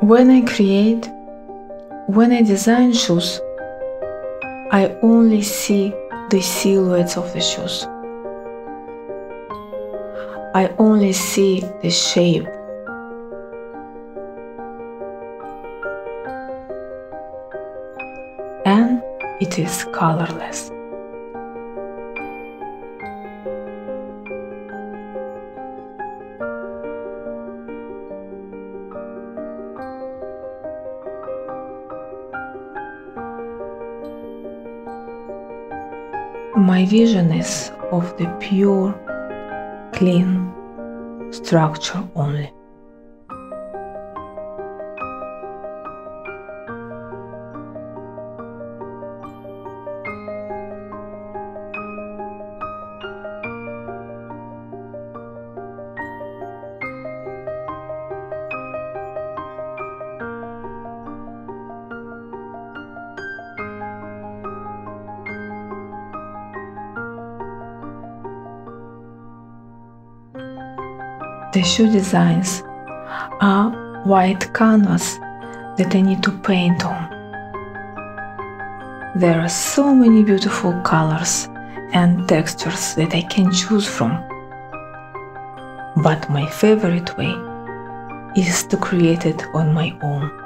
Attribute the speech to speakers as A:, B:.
A: When I create, when I design shoes, I only see the silhouettes of the shoes. I only see the shape. And it is colorless. My vision is of the pure, clean structure only. The shoe designs are white canvas that I need to paint on. There are so many beautiful colors and textures that I can choose from. But my favorite way is to create it on my own.